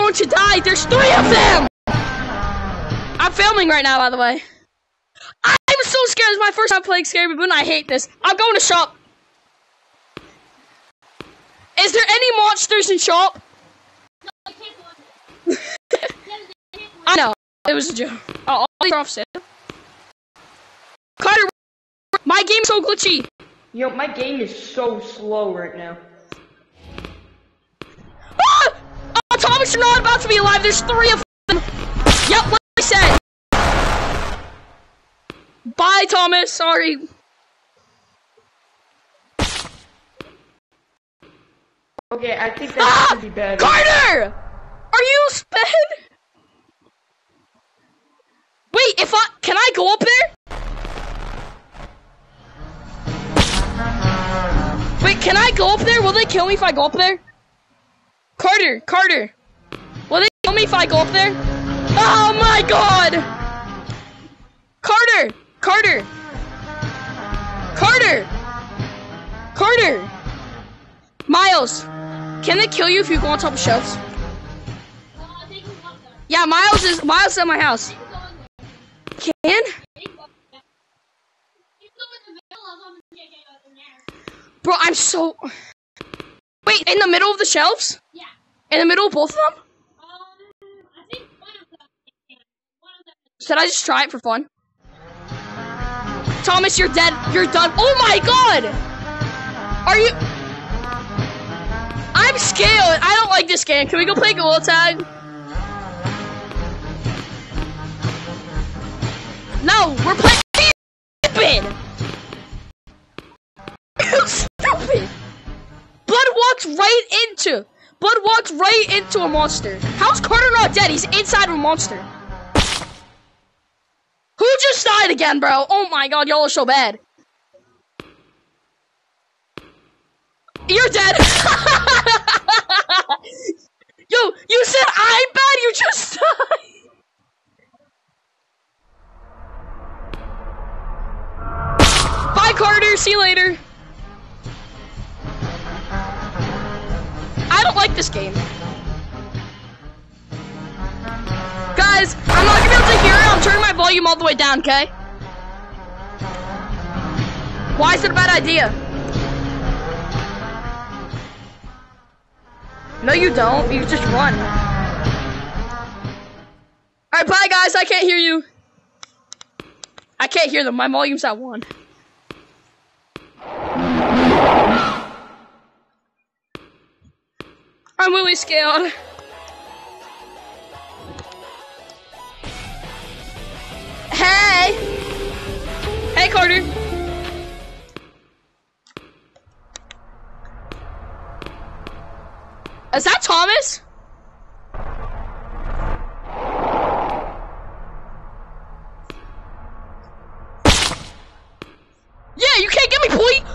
going to die. There's three of them. I'm filming right now, by the way. I'm so scared. It's my first time playing Scary Baboon. I hate this. I'm going to shop. Is there any monsters in shop? I know. It was a joke. Oh, all these are sale. Carter, my game's so glitchy. Yo, my game is so slow right now. Oh, you're not about to be alive. There's three of them. Yep, what I said. Bye, Thomas. Sorry. Okay, I think that's Ah! gonna be better. Carter! Are you sped? Wait, if I can I go up there? Wait, can I go up there? Will they kill me if I go up there? Carter, Carter. Kill me if I go up there? Oh my god! Carter! Carter! Carter! Carter! Miles! Can they kill you if you go on top of shelves? Yeah, Miles is Miles is at my house. Can? Bro, I'm so. Wait, in the middle of the shelves? Yeah. In the middle of both of them? Um, I think one of them can. One of them. Should I just try it for fun? Thomas, you're dead. You're done. Oh my god! Are you? I'm scared. I don't like this game. Can we go play Gorilla Tag? No, we're playing stupid. stupid. Blood walks right into. Blood walks right into a monster. How's Carter not dead? He's inside of a monster. Who just died again, bro? Oh my god, y'all are so bad. You're dead. down, okay? Why is it a bad idea? No, you don't. You just run. Alright, bye, guys. I can't hear you. I can't hear them. My volume's at one. I'm really scared. Hey! Hey, Carter. Is that Thomas? Yeah, you can't get me, boy!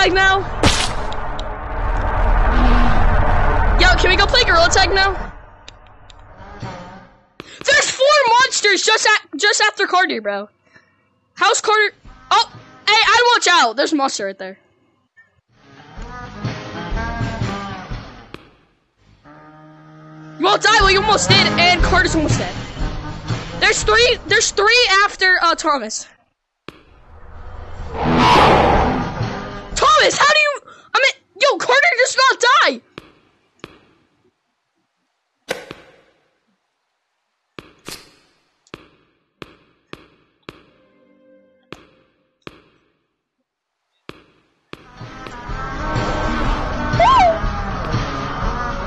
Tag now? Yo, can we go play Gorilla Tag now? There's four monsters just at just after Carter, bro. How's Carter? Oh, hey, I watch out. There's a monster right there. You won't die. Well, you almost did, and Carter's almost dead. There's three. There's three after uh, Thomas. How do you? I mean, yo, Carter does not die.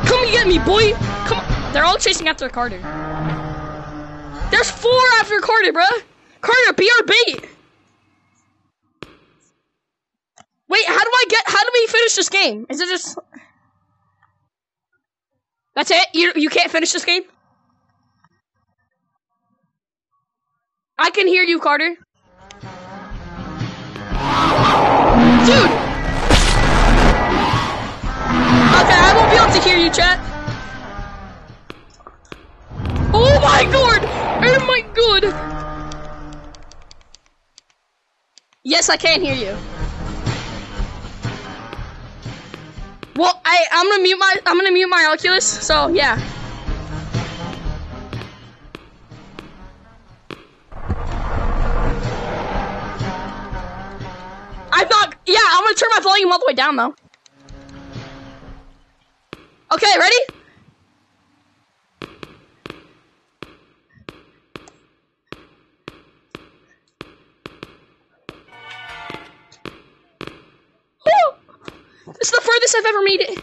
Come get me, boy. Come on. They're all chasing after Carter. There's four after Carter, bruh. Carter, BRB. Wait, how do I get? How do we finish this game? Is it just? That's it. You you can't finish this game. I can hear you, Carter. Dude. Okay, I won't be able to hear you, chat. Oh my god! Oh my god! Yes, I can hear you. Well, I I'm gonna mute my I'm gonna mute my Oculus. So yeah. I'm not. Yeah, I'm gonna turn my volume all the way down though. Okay, ready? Is the furthest I've ever made it.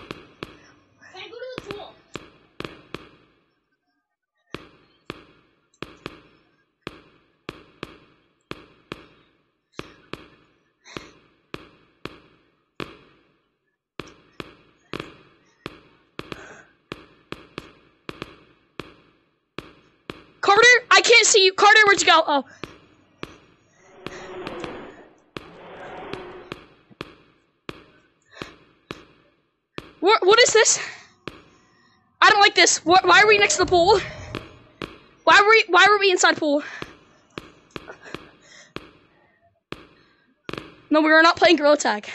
Carter, I can't see you. Carter, where'd you go? Oh. What, what is this? I don't like this. Wh- Why are we next to the pool? Why were we, why were we inside pool? No, we were not playing Gorilla Tag.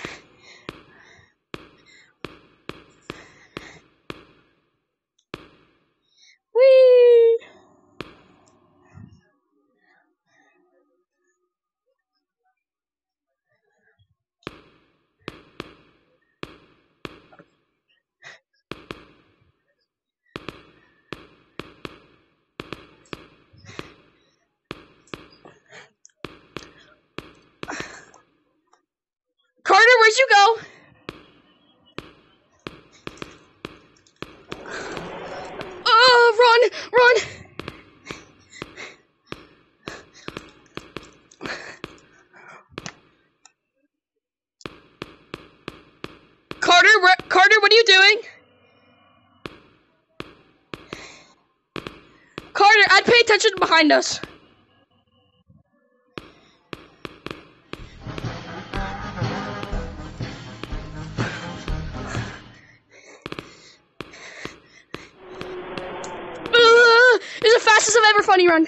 Whee! Carter, you go? Oh, run, run. Carter, Carter, what are you doing? Carter, I'd pay attention behind us. Fastest I've ever funny run.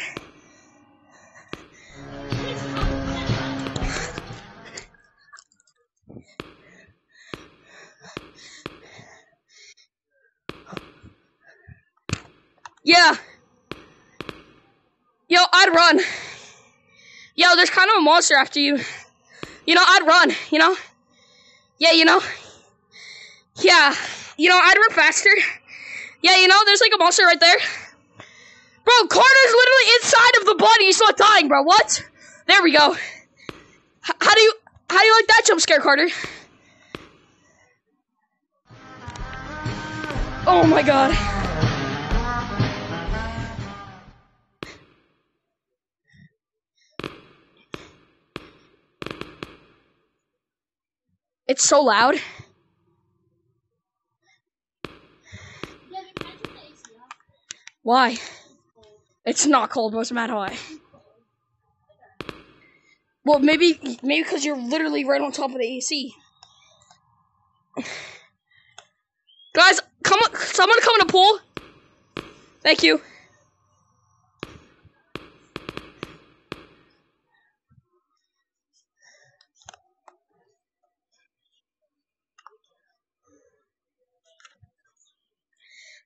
Yeah. Yo, I'd run. Yo, there's kind of a monster after you. You know, I'd run, you know? Yeah, you know? Yeah. You know, I'd run faster. Yeah, you know, there's like a monster right there. Bro, Carter's literally inside of the body. He's not dying, bro. What? There we go. H- how do you how do you like that jump scare, Carter? Oh my god. It's so loud. Why? It's not cold. What's the mad hot. Well, maybe maybe because you're literally right on top of the AC. Guys, come on! Someone come in the pool. Thank you.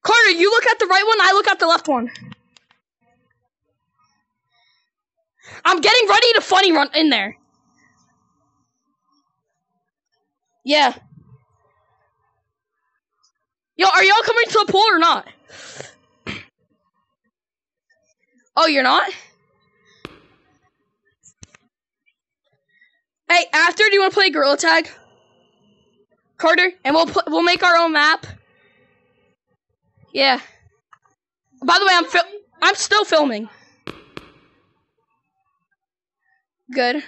Carter, you look at the right one. I look at the left one. I'm getting ready to funny run in there. Yeah. Yo, are y'all coming to the pool or not? Oh, you're not? Hey, after, do you want to play Gorilla Tag? Carter, and we'll we'll make our own map. Yeah. By the way, I'm I'm still filming. Good.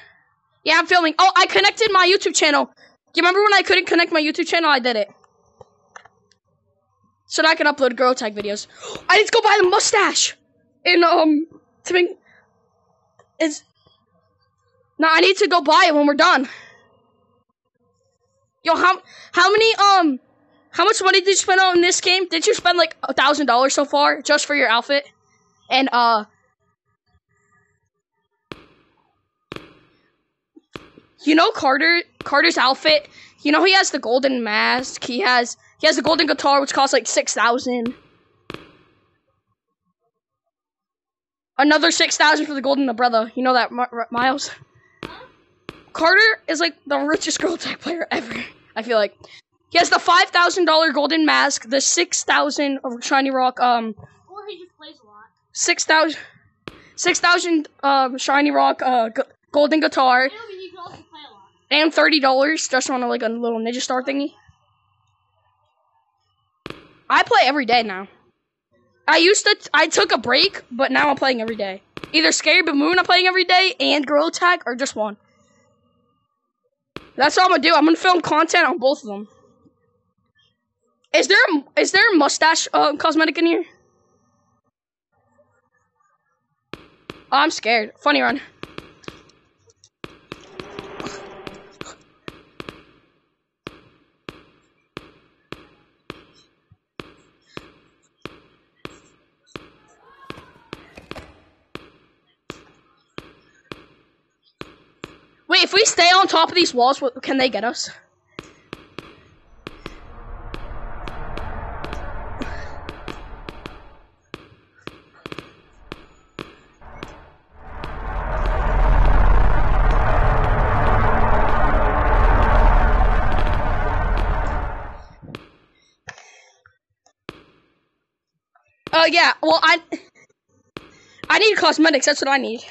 Yeah, I'm filming. Oh, I connected my YouTube channel. You remember when I couldn't connect my YouTube channel? I did it. So that I can upload Gorilla Tag videos. I need to go buy the mustache. In, um, to make, is, no, I need to go buy it when we're done. Yo, how, how many, um, how much money did you spend on this game? Did you spend like a thousand dollars so far just for your outfit? And, uh, You know Carter Carter's outfit. You know he has the golden mask. He has he has the golden guitar, which costs like six thousand. Another six thousand for the golden umbrella. You know that, Mi- Mi- Miles? Carter is like the richest girl tech player ever. I feel like he has the five thousand dollar golden mask, the six thousand of shiny rock, um, Or he just plays a lot. six thousand, six thousand um shiny rock, uh, g- golden guitar, and thirty dollars just on a, like a little ninja star thingy. I play every day now. I used to. I took a break, but now I'm playing every day. Either Scary Baboon I'm playing every day, and Gorilla Tag, or just one. That's all I'm gonna do. I'm gonna film content on both of them. Is there a, is there a mustache uh, cosmetic in here? I'm scared. Funny run. If we stay on top of these walls, what, can they get us? Oh yeah, well I I need cosmetics, that's what I need.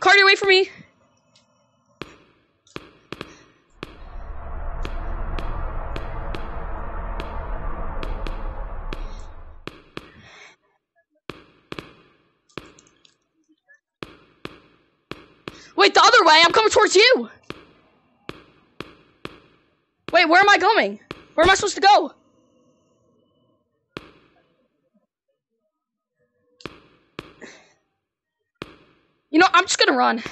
Cardi, wait for me. Wait, the other way. I'm coming towards you. Wait, where am I going? Where am I supposed to go? You know, I'm just gonna run.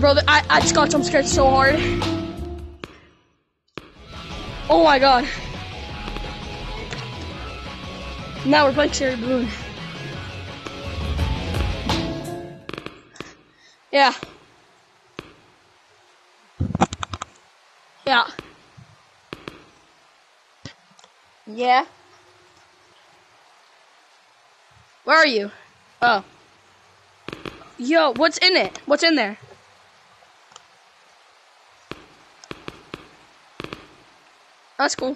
Brother. I, I just got jump scared so hard. Oh my god. Now we're playing Scary Baboon. Yeah. Yeah. Yeah. Where are you? Oh. Yo, what's in it? What's in there? That's cool.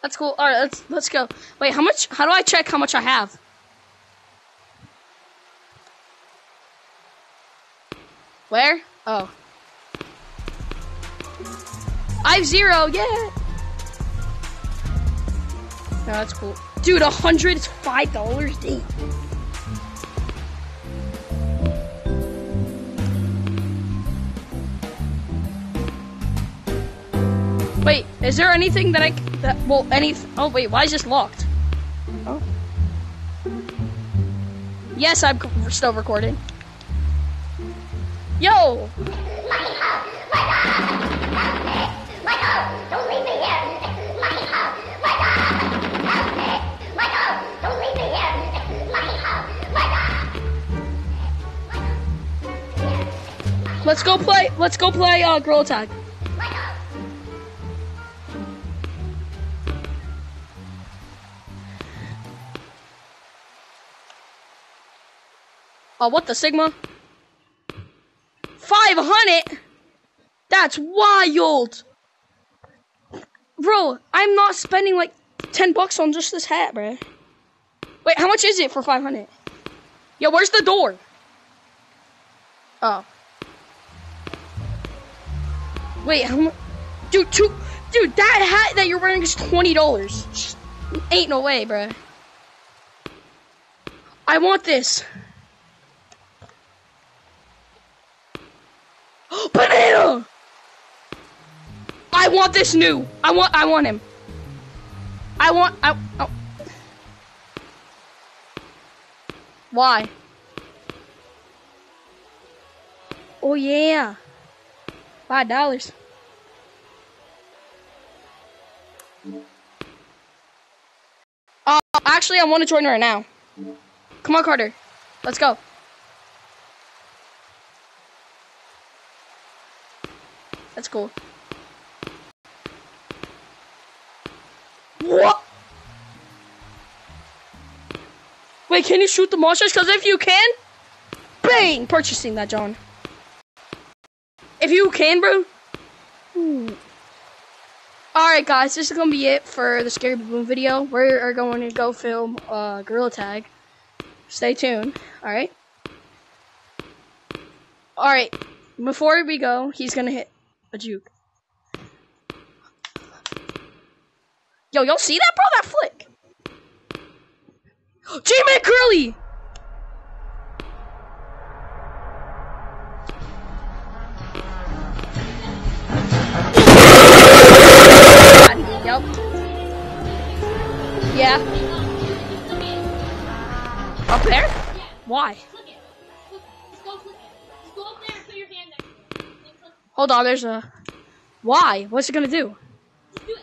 That's cool. All right, let's let's go. Wait, how much? How do I check how much I have? Where? Oh. I have zero. Yeah. No, that's cool. Dude, a hundred is five dollars. Damn. Wait, is there anything that I that well any? Oh wait, why is this locked? Oh. Yes, I'm still recording. Yo. Let's go play. Let's go play uh, gorilla tag. Oh, what the Sigma? 500? That's wild! Bro, I'm not spending like 10 bucks on just this hat, bro. Wait, how much is it for 500? Yo, where's the door? Oh. Wait, how much? Dude, two, dude, that hat that you're wearing is twenty dollars. Ain't no way, bro. I want this. Banana! I want this new. I want. I want him. I want. I. Oh. Why? Oh yeah. Five dollars. Uh, actually, I want to join right now. Come on, Carter. Let's go. That's cool. What? Wait, can you shoot the monsters? Because if you can, bang! Purchasing that, John. If you can, bro. Alright, guys, this is going to be it for the Scary Baboon video. We are going to go film uh, Gorilla Tag. Stay tuned, alright? Alright, before we go, he's going to hit a juke. Yo, y'all see that, bro? That flick. J-Man Curly! Yep. Yeah. Up there? Why? Hold on, there's a. Why? What's it gonna do? Do it.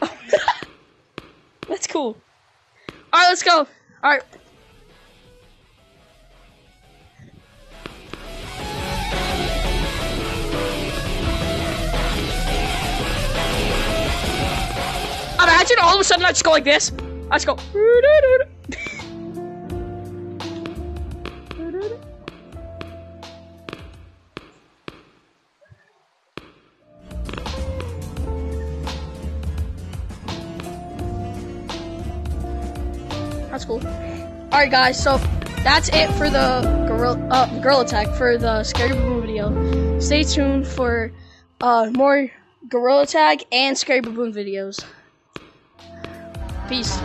That's cool. Alright, let's go. Alright. Imagine all of a sudden I just go like this. I just go. Alright, guys, so that's it for the Girl, uh, gorilla tag for the Scary Baboon video. Stay tuned for uh, more gorilla tag and Scary Baboon videos. Peace.